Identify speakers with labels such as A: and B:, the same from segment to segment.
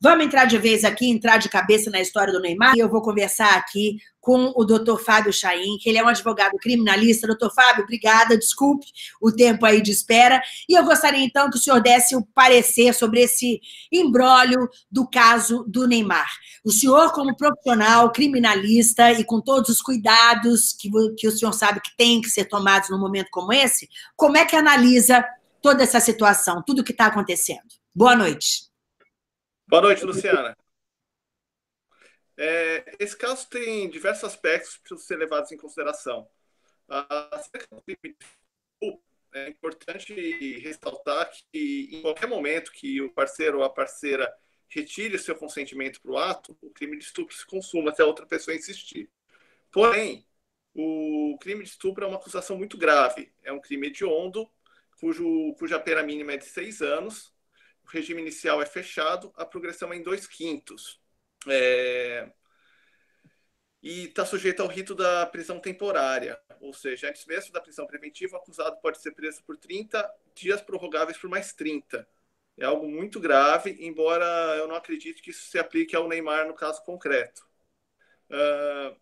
A: Vamos entrar de vez aqui, entrar de cabeça na história do Neymar. E eu vou conversar aqui com o doutor Fábio Chaim, que ele é um advogado criminalista. Doutor Fábio, obrigada, desculpe o tempo aí de espera. E eu gostaria, então, que o senhor desse o parecer sobre esse embrólio do caso do Neymar. O senhor, como profissional criminalista e com todos os cuidados que, que o senhor sabe que tem que ser tomados num momento como esse, como é que analisa toda essa situação, tudo o que está acontecendo? Boa noite.
B: Boa noite, Luciana. É, esse caso tem diversos aspectos que precisam ser levados em consideração. é importante ressaltar que, em qualquer momento que o parceiro ou a parceira retire seu consentimento para o ato, o crime de estupro se consuma até outra pessoa insistir. Porém, o crime de estupro é uma acusação muito grave. É um crime hediondo, cujo, cuja pena mínima é de seis anos, o regime inicial é fechado, a progressão é em dois quintos. É... E está sujeito ao rito da prisão temporária, ou seja, antes mesmo da prisão preventiva, o acusado pode ser preso por 30 dias prorrogáveis por mais 30. É algo muito grave, embora eu não acredite que isso se aplique ao Neymar no caso concreto. Uh,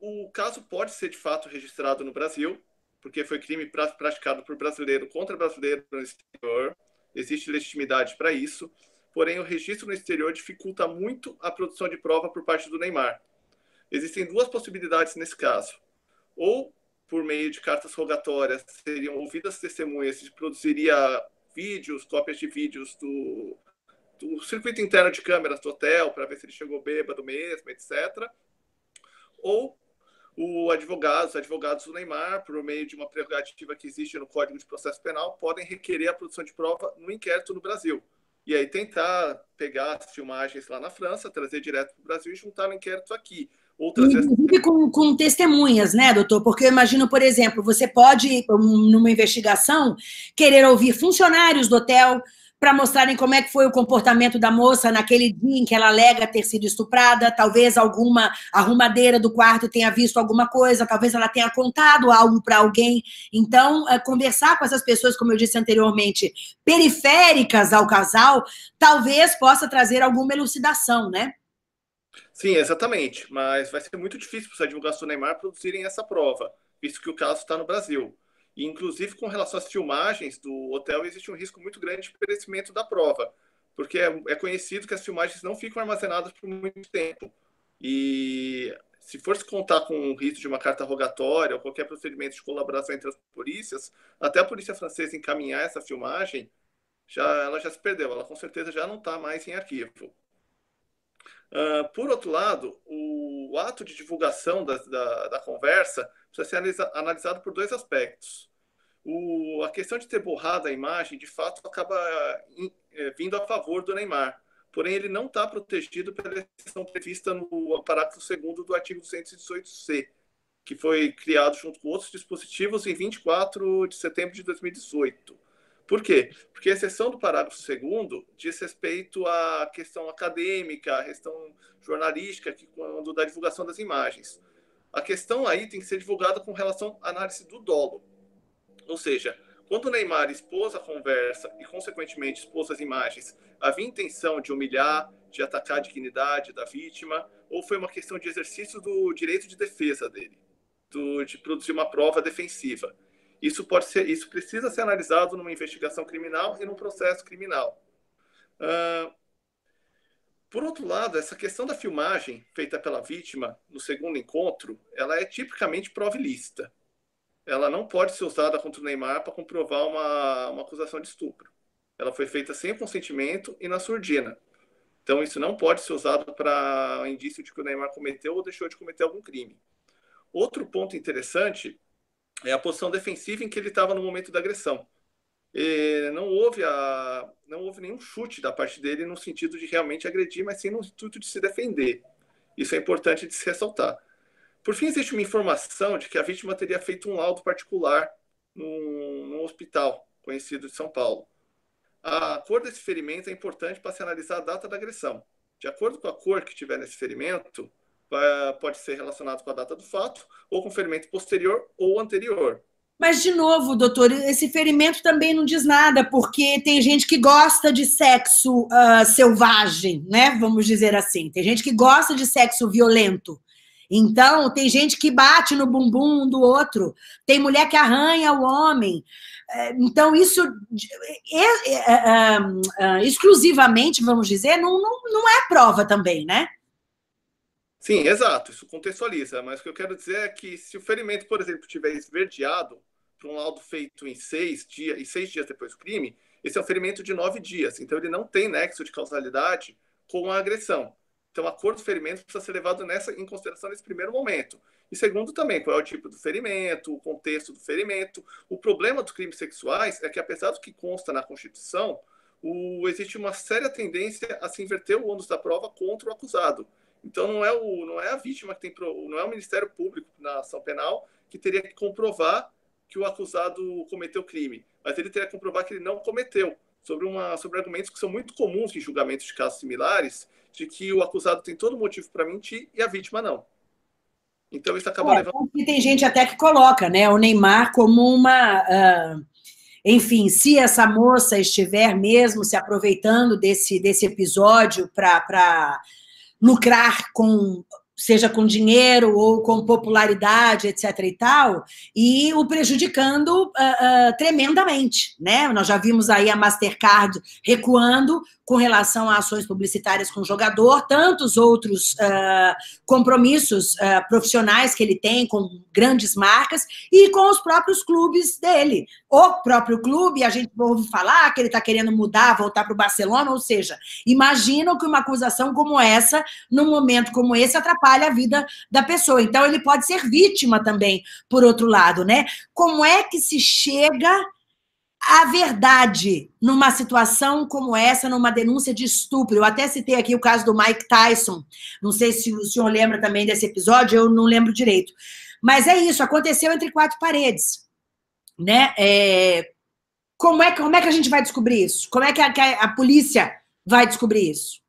B: o caso pode ser de fato registrado no Brasil, porque foi crime praticado por brasileiro contra brasileiro no exterior. Existe legitimidade para isso. Porém, o registro no exterior dificulta muito a produção de prova por parte do Neymar. Existem duas possibilidades nesse caso. Ou, por meio de cartas rogatórias, seriam ouvidas testemunhas e produziria vídeos, cópias de vídeos do, do circuito interno de câmeras do hotel, para ver se ele chegou bêbado mesmo, etc. Ou o advogado, os advogados do Neymar, por meio de uma prerrogativa que existe no Código de Processo Penal, podem requerer a produção de prova no inquérito no Brasil. E aí tentar pegar as filmagens lá na França, trazer direto para o Brasil e juntar no inquérito aqui.
A: Outras Inclusive com, com testemunhas, né, doutor? Porque eu imagino, por exemplo, você pode, numa investigação, querer ouvir funcionários do hotel, para mostrarem como é que foi o comportamento da moça naquele dia em que ela alega ter sido estuprada, talvez alguma arrumadeira do quarto tenha visto alguma coisa, talvez ela tenha contado algo para alguém. Então, é, conversar com essas pessoas, como eu disse anteriormente, periféricas ao casal, talvez possa trazer alguma elucidação, né?
B: Sim, exatamente. Mas vai ser muito difícil para os advogados do Neymar produzirem essa prova, visto que o caso está no Brasil. Inclusive, com relação às filmagens do hotel, existe um risco muito grande de perecimento da prova, porque é, é conhecido que as filmagens não ficam armazenadas por muito tempo. E se for se contar com o risco de uma carta rogatória ou qualquer procedimento de colaboração entre as polícias, até a polícia francesa encaminhar essa filmagem, já, ela já se perdeu, ela com certeza já não está mais em arquivo. Uh, por outro lado, o, ato de divulgação da, da, da conversa precisa ser analisa, analisado por dois aspectos. O, a questão de ter borrado a imagem, de fato, acaba in, é, vindo a favor do Neymar. Porém, ele não está protegido pela exceção prevista no parágrafo 2 do artigo 218C, que foi criado junto com outros dispositivos em 24 de setembro de 2018. Por quê? Porque a exceção do parágrafo 2 diz respeito à questão acadêmica, à questão jornalística, que, quando da divulgação das imagens. A questão aí tem que ser divulgada com relação à análise do dolo. Ou seja, quando o Neymar expôs a conversa e, consequentemente, expôs as imagens, havia intenção de humilhar, de atacar a dignidade da vítima, ou foi uma questão de exercício do direito de defesa dele, do, de produzir uma prova defensiva? Isso pode ser, isso precisa ser analisado numa investigação criminal e num processo criminal. Uh, por outro lado, essa questão da filmagem feita pela vítima no segundo encontro, ela é tipicamente prova ilícita. Ela não pode ser usada contra o Neymar para comprovar uma, uma acusação de estupro. Ela foi feita sem consentimento e na surdina. Então, isso não pode ser usado para indício de que o Neymar cometeu ou deixou de cometer algum crime. Outro ponto interessante é a posição defensiva em que ele estava no momento da agressão. E não houve a não houve nenhum chute da parte dele no sentido de realmente agredir, mas sim no intuito de se defender. Isso é importante de se ressaltar. Por fim, existe uma informação de que a vítima teria feito um laudo particular num, hospital conhecido de São Paulo. A cor desse ferimento é importante para se analisar a data da agressão. De acordo com a cor que tiver nesse ferimento, pode ser relacionado com a data do fato ou com ferimento posterior ou anterior.
A: Mas, de novo, doutor, esse ferimento também não diz nada, porque tem gente que gosta de sexo uh, selvagem, né? Vamos dizer assim. Tem gente que gosta de sexo violento. Então, tem gente que bate no bumbum do outro, tem mulher que arranha o homem. É, então, isso é, é, é, exclusivamente, vamos dizer, não, não, não é prova também, né?
B: Sim, exato, isso contextualiza, mas o que eu quero dizer é que se o ferimento, por exemplo, estiver esverdeado para um laudo feito em seis dias e seis dias depois do crime, esse é um ferimento de nove dias, então ele não tem nexo de causalidade com a agressão. Então, a cor do ferimento precisa ser levado nessa, em consideração nesse primeiro momento. E segundo também, qual é o tipo do ferimento, o contexto do ferimento. O problema dos crimes sexuais é que, apesar do que consta na Constituição, o, existe uma séria tendência a se inverter o ônus da prova contra o acusado. Então não é, o, não é a vítima que tem, não é o Ministério Público na ação penal que teria que comprovar que o acusado cometeu crime, mas ele teria que comprovar que ele não cometeu, sobre, uma, sobre argumentos que são muito comuns em julgamentos de casos similares, de que o acusado tem todo motivo para mentir e a vítima não. Então isso acaba é, levando.
A: E tem gente até que coloca, né, o Neymar como uma. Uh, enfim, se essa moça estiver mesmo se aproveitando desse, desse episódio para lucrar com seja com dinheiro ou com popularidade, etc. e tal, e o prejudicando uh, uh, tremendamente, né? Nós já vimos aí a Mastercard recuando com relação a ações publicitárias com o jogador, tantos outros uh, compromissos profissionais que ele tem com grandes marcas e com os próprios clubes dele. O próprio clube, a gente ouve falar que ele está querendo mudar, voltar para o Barcelona, ou seja, imaginam que uma acusação como essa, num momento como esse, atrapalha a vida da pessoa. Então, ele pode ser vítima também, por outro lado, né? Como é que se chega a verdade numa situação como essa, numa denúncia de estupro. Eu até citei aqui o caso do Mike Tyson. Não sei se o senhor lembra também desse episódio, eu não lembro direito. Mas é isso, aconteceu entre quatro paredes. Né? É... Como, é, como é que a gente vai descobrir isso? Como é que a, que a polícia vai descobrir isso?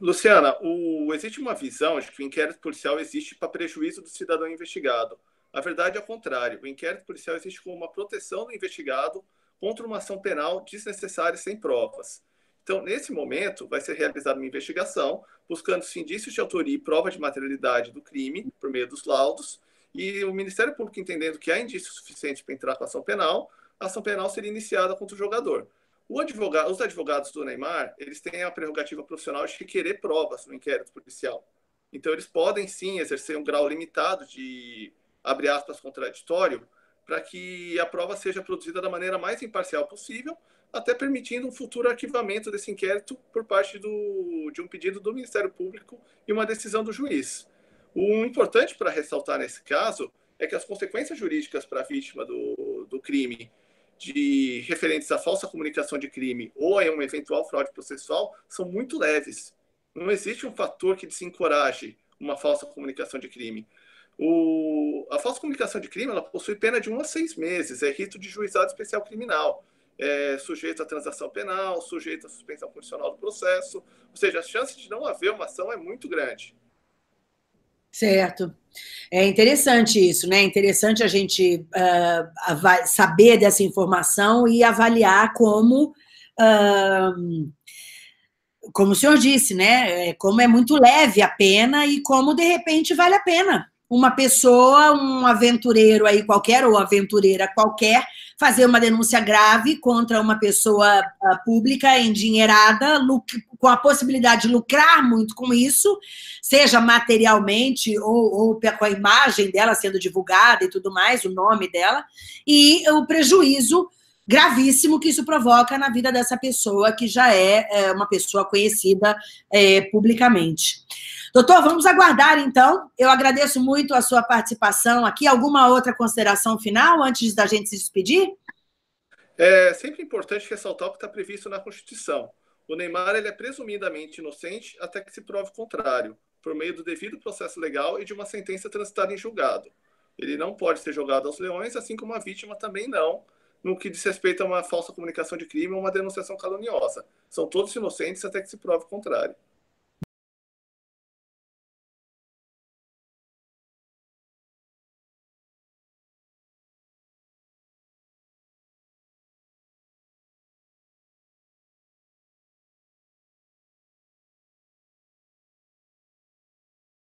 B: Luciana, o, existe uma visão de que o inquérito policial existe para prejuízo do cidadão investigado. A verdade é o contrário. O inquérito policial existe como uma proteção do investigado contra uma ação penal desnecessária sem provas. Então, nesse momento, vai ser realizada uma investigação, buscando-se indícios de autoria e prova de materialidade do crime, por meio dos laudos, e o Ministério Público entendendo que há indícios suficientes para entrar com a ação penal, a ação penal seria iniciada contra o jogador. Advogado, os advogados do Neymar, eles têm a prerrogativa profissional de requerer provas no inquérito policial. Então, eles podem, sim, exercer um grau limitado de abre aspas, contraditório, para que a prova seja produzida da maneira mais imparcial possível, até permitindo um futuro arquivamento desse inquérito por parte do, de um pedido do Ministério Público e uma decisão do juiz. O importante para ressaltar nesse caso é que as consequências jurídicas para a vítima do, do crime de referentes à falsa comunicação de crime ou a uma eventual fraude processual são muito leves. Não existe um fator que desencoraje uma falsa comunicação de crime. O, a falsa comunicação de crime ela possui pena de um a seis meses, é rito de juizado especial criminal, é sujeito à transação penal, sujeito à suspensão condicional do processo, ou seja, a chance de não haver uma ação é muito grande.
A: Certo. É interessante isso, né? É interessante a gente uh, saber dessa informação e avaliar como. Uh, como o senhor disse, né? É, como é muito leve a pena e como de repente vale a pena uma pessoa, um aventureiro aí qualquer, ou aventureira qualquer, fazer uma denúncia grave contra uma pessoa uh, pública, endinheirada, com a possibilidade de lucrar muito com isso, seja materialmente ou, ou com a imagem dela sendo divulgada e tudo mais, o nome dela, e o prejuízo gravíssimo que isso provoca na vida dessa pessoa, que já é, é uma pessoa conhecida é, publicamente. Doutor, vamos aguardar então. Eu agradeço muito a sua participação aqui. Alguma outra consideração final antes da gente se despedir?
B: É sempre importante ressaltar o que está previsto na Constituição. O Neymar ele é presumidamente inocente até que se prove o contrário, por meio do devido processo legal e de uma sentença transitada em julgado. Ele não pode ser jogado aos leões, assim como a vítima também não, no que diz respeito a uma falsa comunicação de crime ou uma denunciação caluniosa. São todos inocentes até que se prove o contrário.